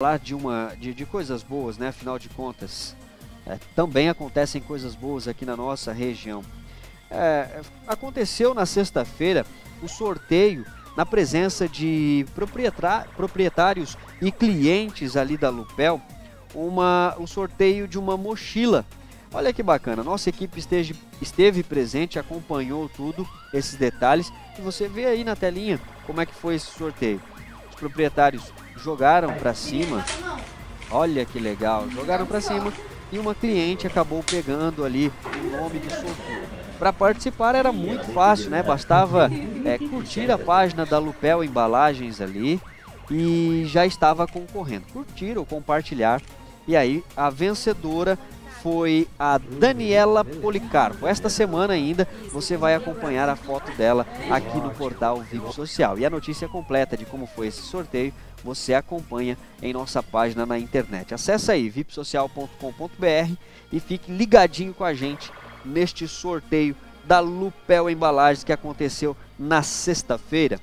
falar de uma de, de coisas boas, né? Afinal de contas, é, também acontecem coisas boas aqui na nossa região. É, aconteceu na sexta-feira o sorteio na presença de proprietários e clientes ali da Lupel, uma, o sorteio de uma mochila. Olha que bacana, nossa equipe esteve, esteve presente, acompanhou tudo, esses detalhes, e você vê aí na telinha como é que foi esse sorteio. Os proprietários jogaram para cima. Olha que legal, jogaram para cima e uma cliente acabou pegando ali o nome do sorteio. Para participar era muito fácil, né? Bastava é, curtir a página da Lupel Embalagens ali e já estava concorrendo. Curtir ou compartilhar. E aí a vencedora foi a Daniela Policarpo. Esta semana ainda você vai acompanhar a foto dela aqui no portal VIP Social. E a notícia completa de como foi esse sorteio você acompanha em nossa página na internet. Acesse aí vipsocial.com.br e fique ligadinho com a gente neste sorteio da Lupel Embalagens que aconteceu na sexta-feira.